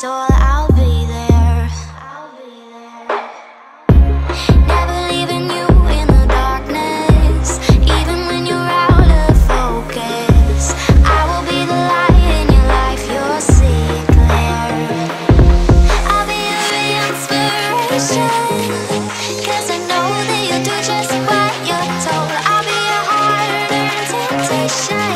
so I'll be there. Never leaving you in the darkness, even when you're out of focus. I will be the light in your life, you'll see it clear. I'll be your inspiration, cause I know that you do just what you're told. I'll be a harder temptation.